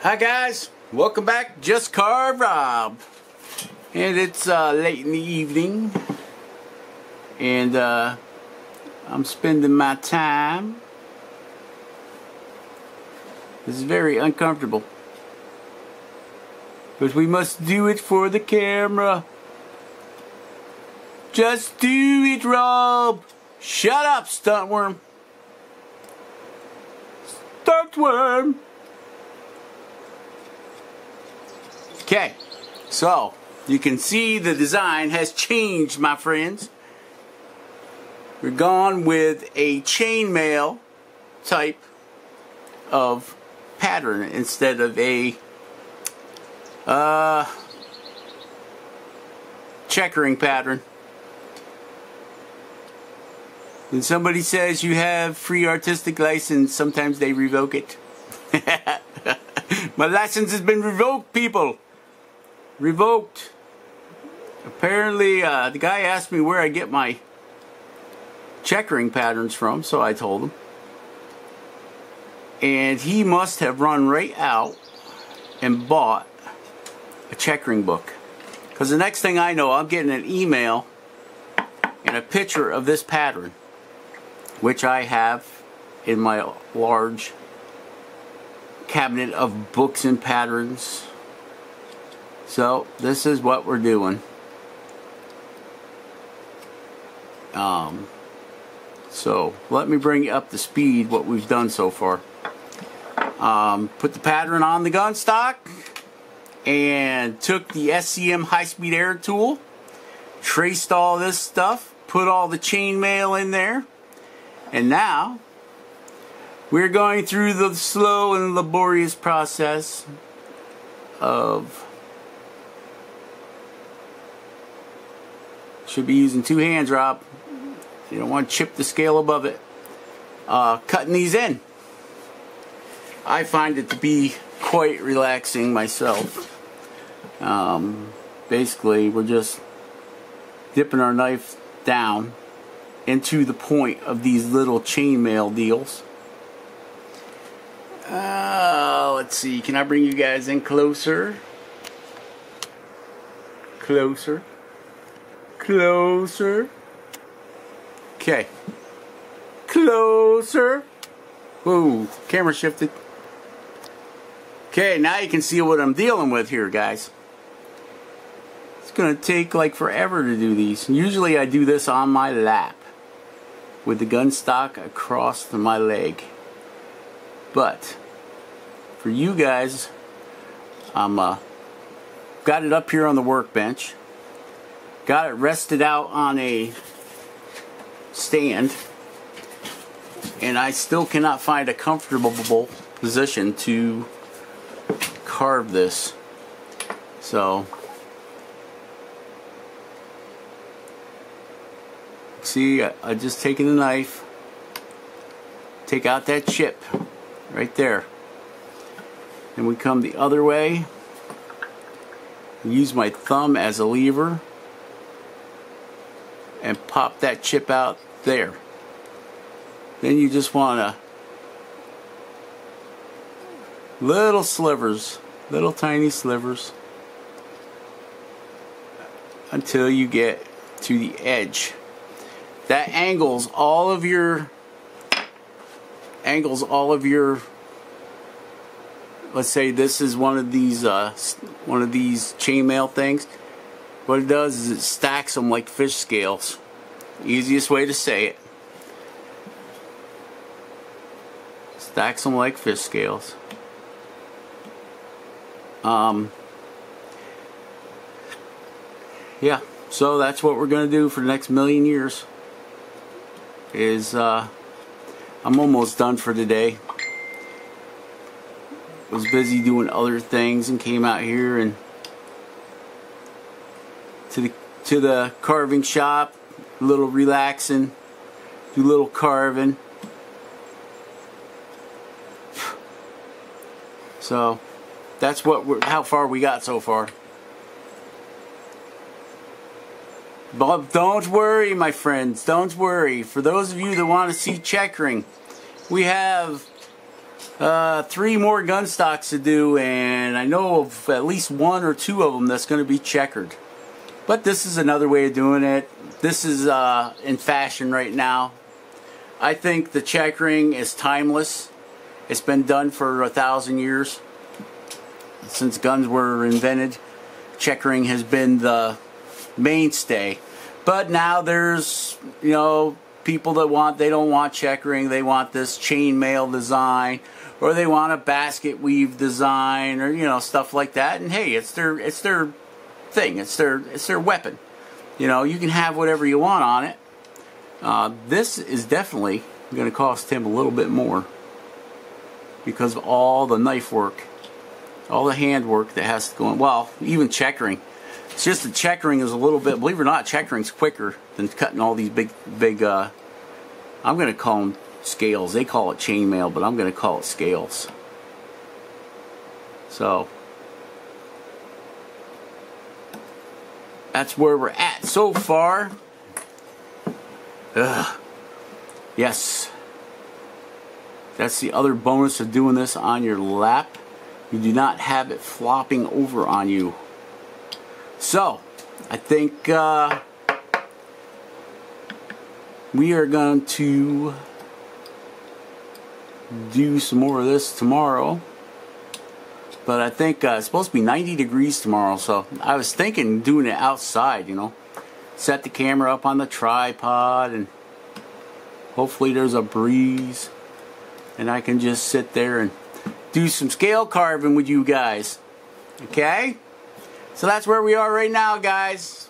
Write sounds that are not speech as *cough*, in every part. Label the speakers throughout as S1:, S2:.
S1: Hi guys, welcome back. Just Carve Rob, and it's uh, late in the evening, and uh, I'm spending my time. This is very uncomfortable, but we must do it for the camera. Just do it, Rob. Shut up, stuntworm. Stuntworm. Okay, so you can see the design has changed, my friends. We're gone with a chainmail type of pattern instead of a uh, checkering pattern. When somebody says you have free artistic license, sometimes they revoke it. *laughs* My license has been revoked, people revoked. Apparently, uh, the guy asked me where I get my checkering patterns from, so I told him. And he must have run right out and bought a checkering book. Because the next thing I know, I'm getting an email and a picture of this pattern, which I have in my large cabinet of books and patterns so this is what we're doing. Um, so let me bring you up to speed what we've done so far. Um, put the pattern on the gun stock and took the SCM high speed air tool, traced all this stuff, put all the chainmail in there, and now we're going through the slow and laborious process of Should be using two hands, Rob. You don't want to chip the scale above it. Uh, cutting these in. I find it to be quite relaxing myself. Um, basically, we're just dipping our knife down into the point of these little chainmail deals. Uh, let's see, can I bring you guys in closer? Closer. Closer. Okay. Closer. Whoa, camera shifted. Okay, now you can see what I'm dealing with here, guys. It's going to take like forever to do these. Usually I do this on my lap with the gun stock across my leg. But for you guys, I'm uh, got it up here on the workbench. Got it rested out on a stand. And I still cannot find a comfortable position to carve this. So, see, I, I just taken the knife, take out that chip right there. And we come the other way, use my thumb as a lever and pop that chip out there. Then you just want to little slivers, little tiny slivers until you get to the edge. That angles all of your angles all of your let's say this is one of these uh, one of these chainmail things what it does is it stacks them like fish scales. Easiest way to say it. Stacks them like fish scales. Um, yeah, so that's what we're going to do for the next million years. Is, uh, I'm almost done for today. Was busy doing other things and came out here and to the carving shop, a little relaxing, do a little carving. So that's what we're how far we got so far. But don't worry, my friends, don't worry. For those of you that want to see checkering, we have uh, three more gun stocks to do, and I know of at least one or two of them that's going to be checkered. But this is another way of doing it. This is uh, in fashion right now. I think the checkering is timeless. It's been done for a thousand years. Since guns were invented, checkering has been the mainstay. But now there's, you know, people that want, they don't want checkering, they want this chainmail design, or they want a basket weave design, or, you know, stuff like that. And hey, it's their, it's their thing, it's their, it's their weapon. You know, you can have whatever you want on it. Uh, this is definitely going to cost him a little bit more because of all the knife work, all the hand work that has to go in. Well, even checkering. It's just the checkering is a little bit, believe it or not, checkering's quicker than cutting all these big, big, uh, I'm going to call them scales. They call it chainmail, but I'm going to call it scales. So, that's where we're at so far. Ugh. Yes. That's the other bonus of doing this on your lap. You do not have it flopping over on you. So, I think uh, we are going to do some more of this tomorrow. But I think uh, it's supposed to be 90 degrees tomorrow, so I was thinking doing it outside, you know. Set the camera up on the tripod and hopefully there's a breeze and I can just sit there and do some scale carving with you guys. Okay? So that's where we are right now, guys.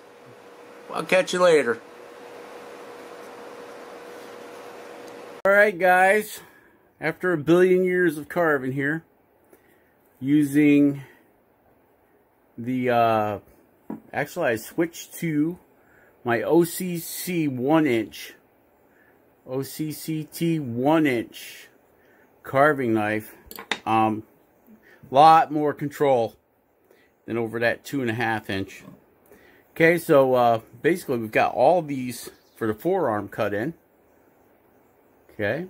S1: I'll catch you later. Alright, guys. After a billion years of carving here, using the, uh, actually I switched to my OCC 1 inch, OCCT 1 inch carving knife. Um, lot more control than over that two and a half inch. Okay, so uh, basically we've got all these for the forearm cut in. Okay.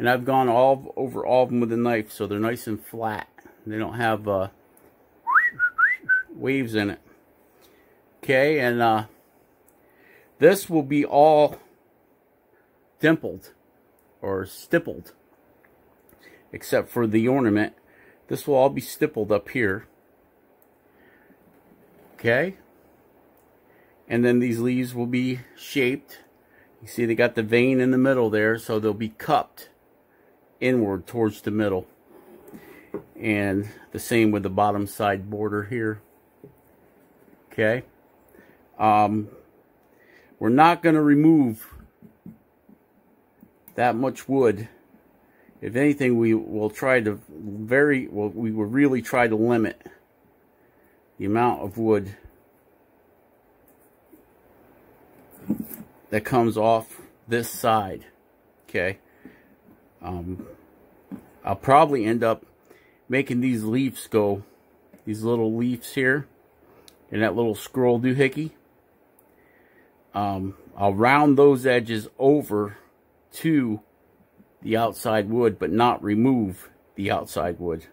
S1: And I've gone all over all of them with a knife, so they're nice and flat. They don't have uh, waves in it. Okay, and uh, this will be all dimpled or stippled, except for the ornament. This will all be stippled up here. Okay. And then these leaves will be shaped. You see they got the vein in the middle there, so they'll be cupped inward towards the middle. And the same with the bottom side border here. Okay. Um, we're not going to remove that much wood. If anything, we will try to very, well, we will really try to limit the amount of wood that comes off this side. Okay. Um, I'll probably end up making these leaves go, these little leaves here, and that little scroll doohickey. Um, I'll round those edges over to the outside wood, but not remove the outside wood.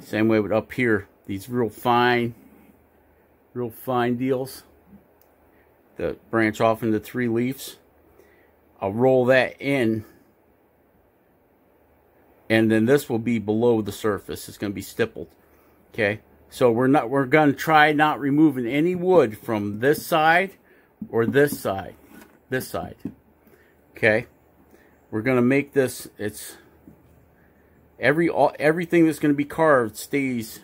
S1: Same way with up here, these real fine real fine deals that branch off into three leaves. I'll roll that in and then this will be below the surface. It's going to be stippled. Okay, so we're not we're going to try not removing any wood from this side or this side, this side. Okay, we're going to make this. It's every all, everything that's going to be carved stays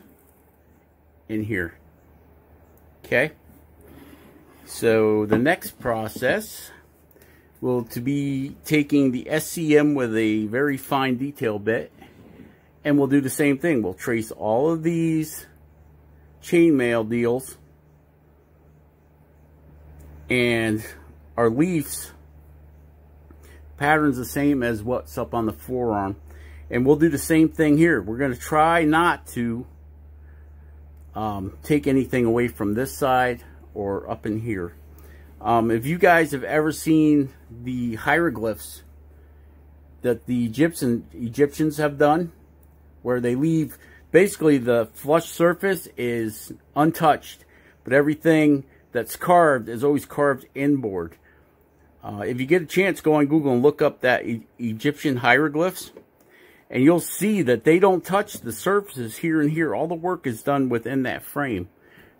S1: in here. Okay. So the next process will to be taking the SCM with a very fine detail bit and we'll do the same thing. We'll trace all of these chainmail deals and our leaves patterns the same as what's up on the forearm and we'll do the same thing here. We're going to try not to um, take anything away from this side or up in here. Um, if you guys have ever seen the hieroglyphs that the Egyptian Egyptians have done, where they leave basically the flush surface is untouched, but everything that's carved is always carved inboard. Uh, if you get a chance, go on Google and look up that e Egyptian hieroglyphs, and you'll see that they don't touch the surfaces here and here. All the work is done within that frame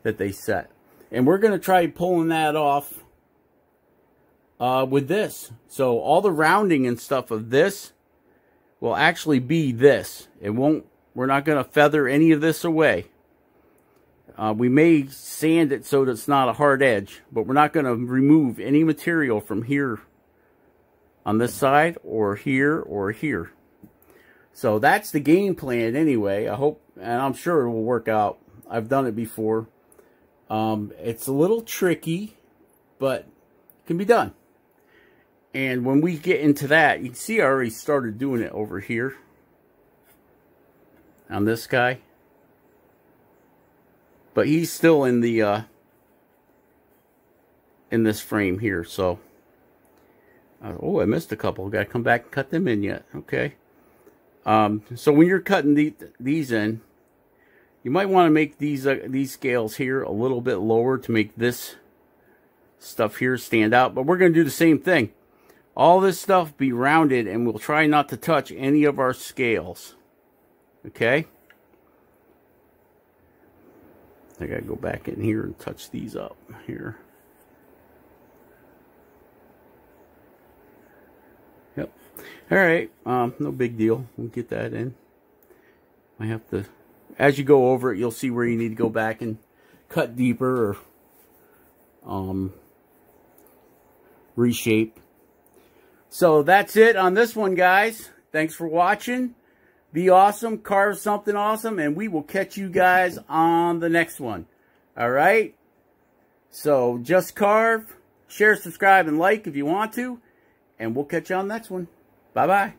S1: that they set. And we're going to try pulling that off uh, with this. So all the rounding and stuff of this will actually be this. It won't, we're not going to feather any of this away. Uh, we may sand it so that it's not a hard edge, but we're not going to remove any material from here on this side or here or here. So that's the game plan anyway. I hope, and I'm sure it will work out. I've done it before. Um, it's a little tricky, but it can be done. And when we get into that, you can see I already started doing it over here on this guy. But he's still in the uh, in this frame here, so uh, oh, I missed a couple. Got to come back and cut them in yet. Okay. Um, so when you're cutting the, these in, you might want to make these uh, these scales here a little bit lower to make this stuff here stand out. But we're going to do the same thing. All this stuff be rounded, and we'll try not to touch any of our scales. Okay? I gotta go back in here and touch these up here. Yep. All right. Um, no big deal. We'll get that in. I have to, as you go over it, you'll see where you need to go back and cut deeper or um, reshape. So that's it on this one, guys. Thanks for watching. Be awesome, carve something awesome, and we will catch you guys on the next one. All right? So just carve, share, subscribe, and like if you want to, and we'll catch you on the next one. Bye-bye.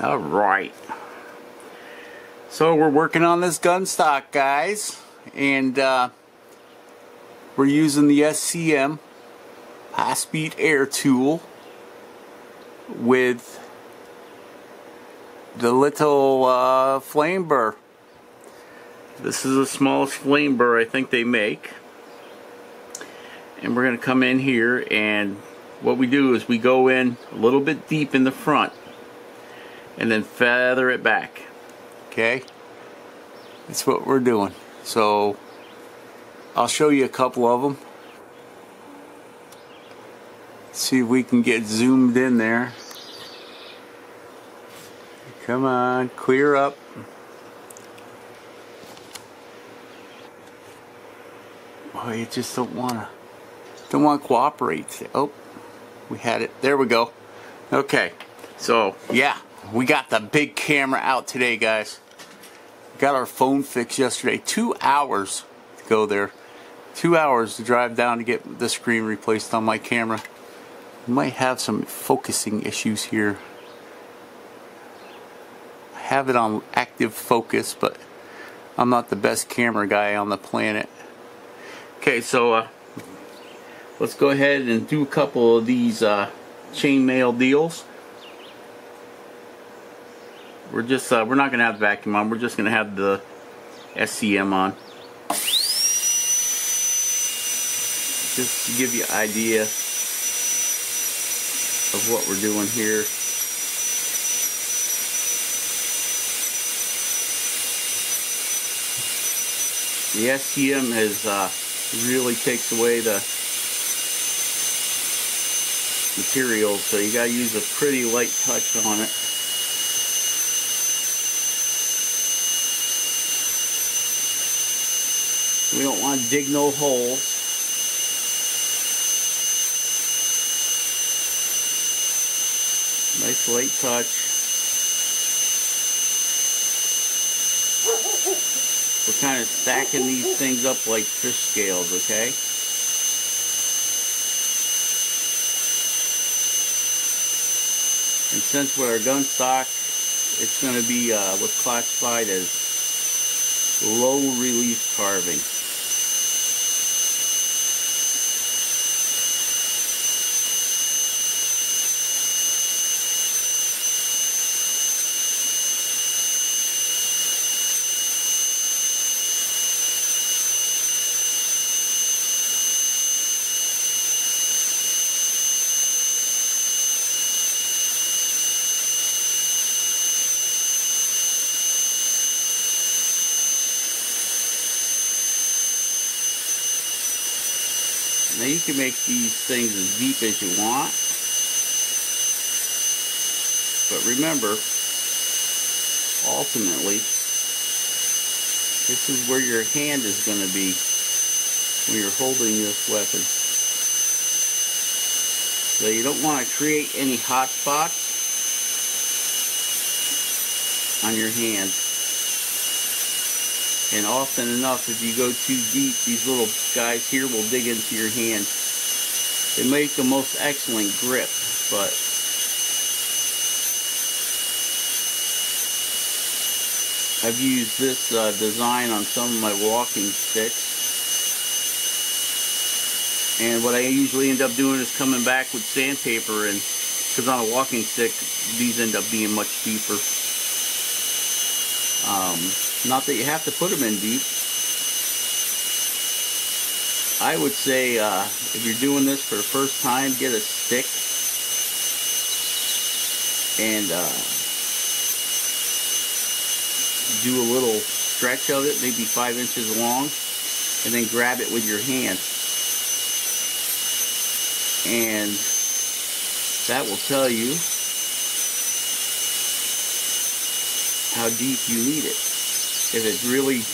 S1: All right. So we're working on this gun stock, guys. And uh, we're using the SCM high speed air tool with the little uh, flame burr. This is the smallest flame burr I think they make. And we're going to come in here and what we do is we go in a little bit deep in the front and then feather it back. Okay? That's what we're doing. So I'll show you a couple of them see if we can get zoomed in there. Come on clear up. Oh you just don't want to don't want to cooperate. Oh we had it. There we go. Okay. So yeah we got the big camera out today, guys. Got our phone fixed yesterday. Two hours to go there. Two hours to drive down to get the screen replaced on my camera. Might have some focusing issues here. I have it on active focus, but I'm not the best camera guy on the planet. Okay, so uh, let's go ahead and do a couple of these uh, chainmail deals we're just uh, we're not gonna have the vacuum on. We're just gonna have the SCM on. Just to give you an idea of what we're doing here. The SCM is uh, really takes away the materials so you gotta use a pretty light touch on it We don't want to dig no holes. Nice light touch. We're kind of stacking these things up like fish scales, okay? And since our gun stock, it's going to be uh, what's classified as low relief carving. Now you can make these things as deep as you want. But remember, ultimately, this is where your hand is going to be when you're holding this weapon. So you don't want to create any hot spots on your hands. And often enough, if you go too deep, these little guys here will dig into your hand. They make the most excellent grip, but I've used this uh, design on some of my walking sticks. And what I usually end up doing is coming back with sandpaper and because on a walking stick, these end up being much deeper. Um, not that you have to put them in deep. I would say uh, if you're doing this for the first time, get a stick and uh, do a little stretch of it, maybe five inches long, and then grab it with your hand. And that will tell you how deep you need it. If it really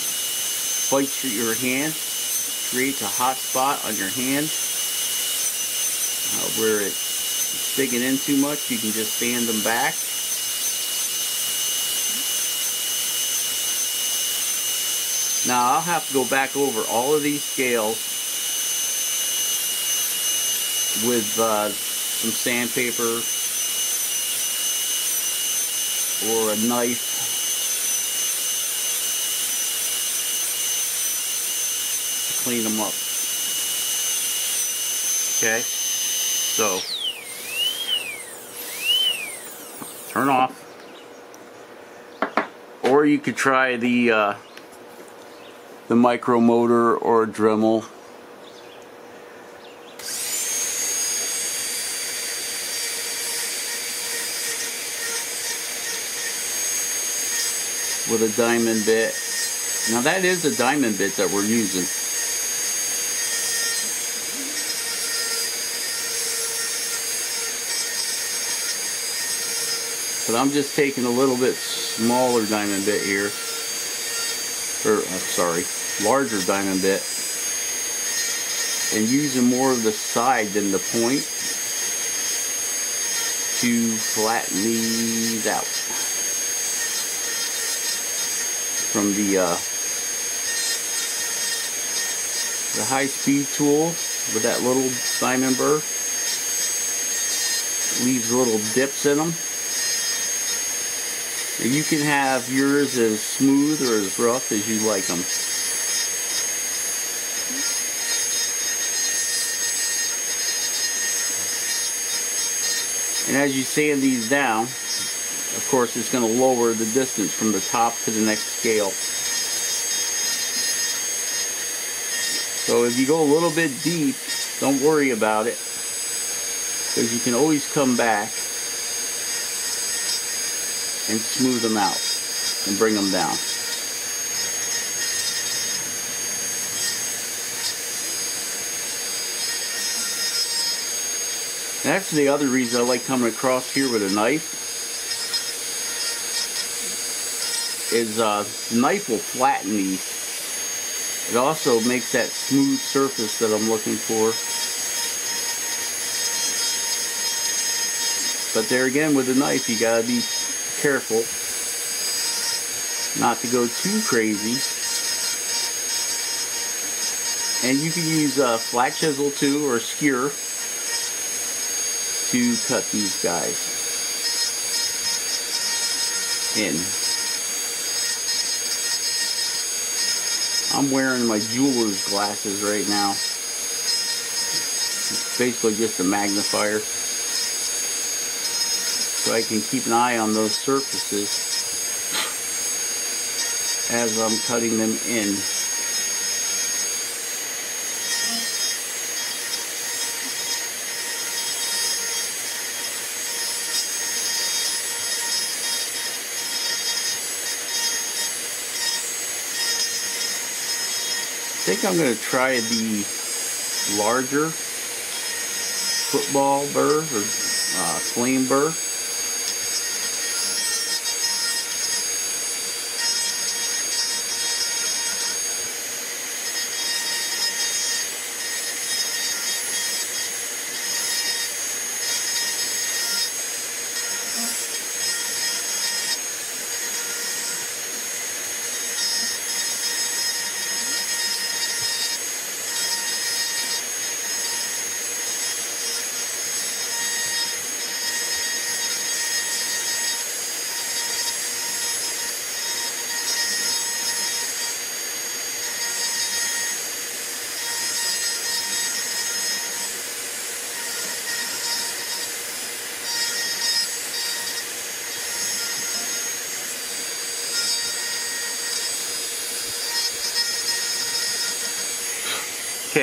S1: bites your hand, creates a hot spot on your hand uh, where it's digging in too much, you can just sand them back. Now I'll have to go back over all of these scales with uh, some sandpaper or a knife clean them up. Okay, so turn off. Or you could try the uh, the micro motor or Dremel. With a diamond bit. Now that is a diamond bit that we're using. But I'm just taking a little bit smaller diamond bit here. Or, uh, sorry, larger diamond bit. And using more of the side than the point to flatten these out. From the uh, the high speed tool with that little diamond burr leaves little dips in them you can have yours as smooth or as rough as you like them. And as you sand these down, of course it's going to lower the distance from the top to the next scale. So if you go a little bit deep, don't worry about it. Because you can always come back and smooth them out and bring them down. That's the other reason I like coming across here with a knife. Is uh, knife will flatten these. It also makes that smooth surface that I'm looking for. But there again, with a knife, you gotta be careful not to go too crazy And you can use a flat chisel too or a skewer to cut these guys in. I'm wearing my jeweler's glasses right now. It's basically just a magnifier. So I can keep an eye on those surfaces as I'm cutting them in. I think I'm going to try the larger football burr or uh, flame burr.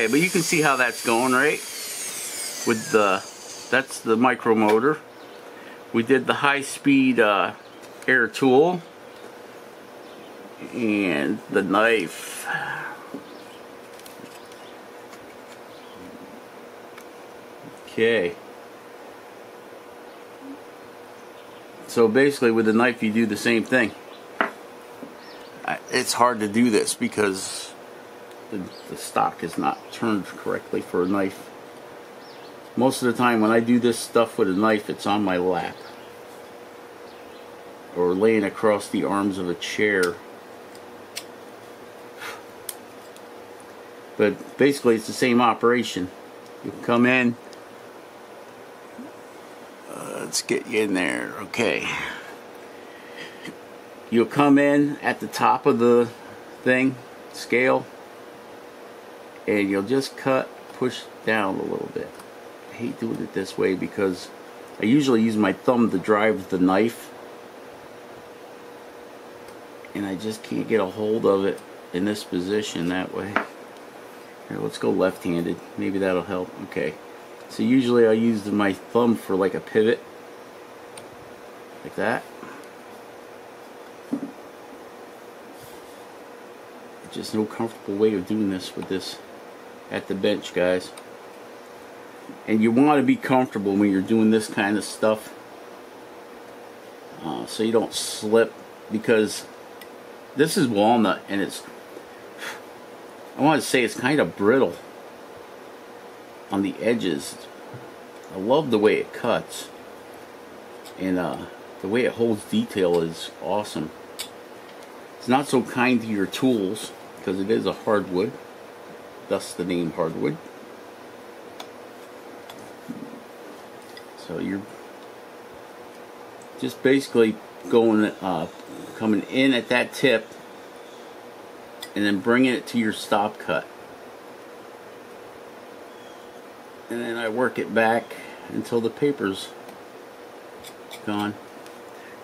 S1: But you can see how that's going, right? With the, that's the micro motor. We did the high speed uh, air tool. And the knife. Okay. So basically with the knife you do the same thing. It's hard to do this because the, the stock is not turned correctly for a knife. Most of the time when I do this stuff with a knife, it's on my lap. Or laying across the arms of a chair. But basically it's the same operation. You come in. Uh, let's get you in there. Okay. You'll come in at the top of the thing, scale and you'll just cut push down a little bit. I hate doing it this way because I usually use my thumb to drive the knife and I just can't get a hold of it in this position that way. Here, let's go left-handed. Maybe that'll help. Okay. So usually I use my thumb for like a pivot. Like that. Just no comfortable way of doing this with this at the bench, guys. And you want to be comfortable when you're doing this kind of stuff. Uh, so you don't slip because this is walnut and it's I want to say it's kind of brittle on the edges. I love the way it cuts and uh, the way it holds detail is awesome. It's not so kind to your tools because it is a hardwood thus the name hardwood. So you're just basically going, uh, coming in at that tip and then bringing it to your stop cut. And then I work it back until the paper's gone.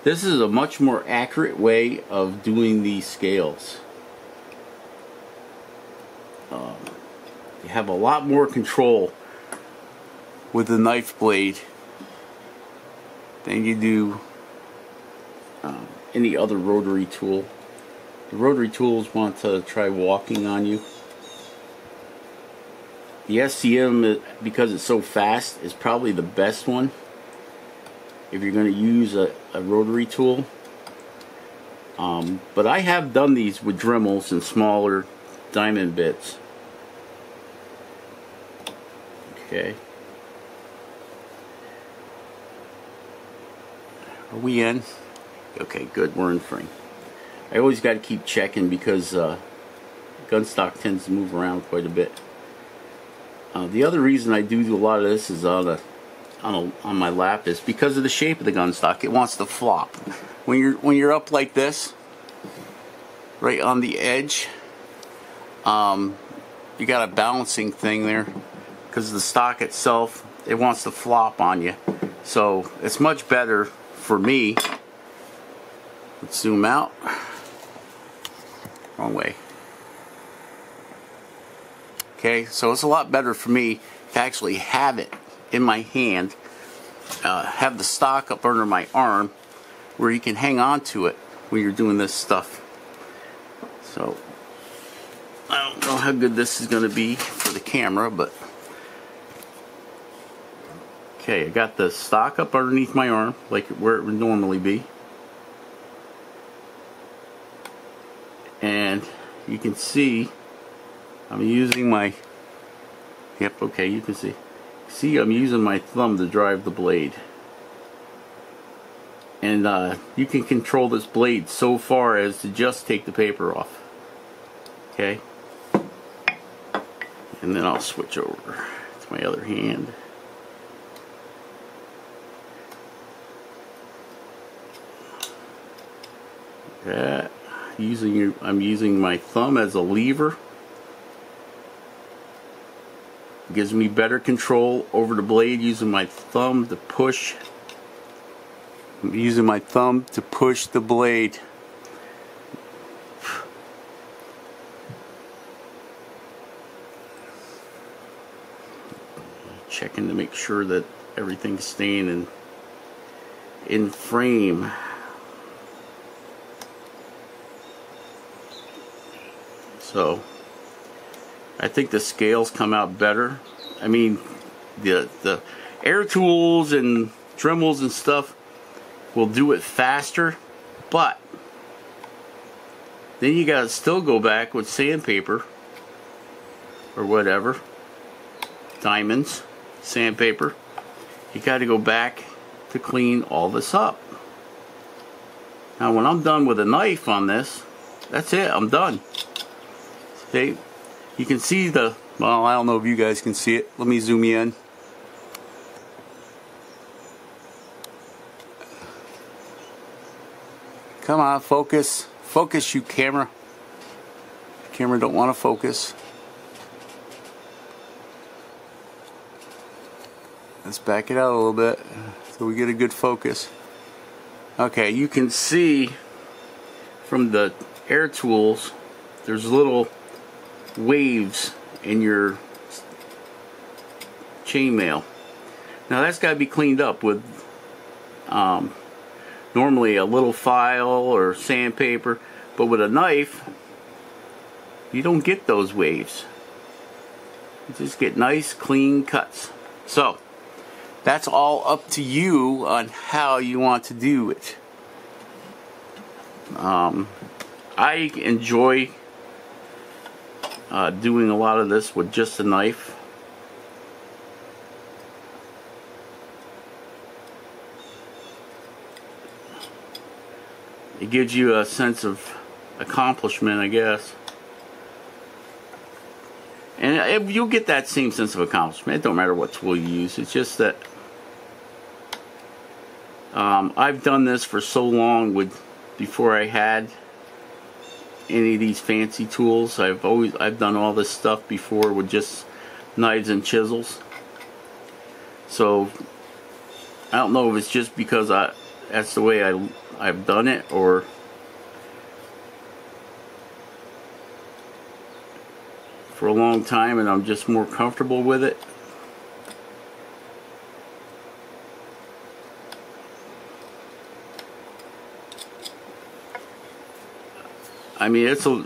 S1: This is a much more accurate way of doing these scales. Um, you have a lot more control with the knife blade than you do um, any other rotary tool. The rotary tools want to try walking on you. The SCM, because it's so fast, is probably the best one if you're going to use a, a rotary tool. Um, but I have done these with Dremels and smaller diamond bits. Okay. Are we in? Okay, good. We're in frame. I always got to keep checking because uh, gun stock tends to move around quite a bit. Uh, the other reason I do a lot of this is on a, on a, on my lap is because of the shape of the gun stock. It wants to flop. When you're when you're up like this, right on the edge, um, you got a balancing thing there because the stock itself it wants to flop on you. So it's much better for me. Let's zoom out. Wrong way. Okay, so it's a lot better for me to actually have it in my hand, uh, have the stock up under my arm where you can hang on to it when you're doing this stuff. So, I don't know how good this is going to be for the camera, but okay, I got the stock up underneath my arm, like where it would normally be. And you can see I'm using my, yep, okay, you can see. See, I'm using my thumb to drive the blade. And uh, you can control this blade so far as to just take the paper off. Okay? And then I'll switch over to my other hand. Yeah, using I'm using my thumb as a lever. Gives me better control over the blade using my thumb to push. I'm using my thumb to push the blade. Checking to make sure that everything's staying in in frame so I think the scales come out better. I mean, the the air tools and Dremels and stuff will do it faster, but then you gotta still go back with sandpaper or whatever, diamonds, sandpaper. You gotta go back to clean all this up. Now when I'm done with a knife on this, that's it, I'm done. Okay, you can see the, well, I don't know if you guys can see it. Let me zoom in. Come on, focus. Focus, you camera. Camera don't want to focus. Let's back it out a little bit so we get a good focus. Okay, you can see from the air tools, there's little waves in your chainmail. Now that's got to be cleaned up with um, normally a little file or sandpaper, but with a knife, you don't get those waves. You just get nice clean cuts. So that's all up to you on how you want to do it. Um, I enjoy uh, doing a lot of this with just a knife. It gives you a sense of accomplishment, I guess. And if you'll get that same sense of accomplishment. It don't matter what tool you use. It's just that um, I've done this for so long with before I had any of these fancy tools. I've always I've done all this stuff before with just knives and chisels. So I don't know if it's just because I that's the way I I've done it or for a long time and I'm just more comfortable with it. I mean, it's a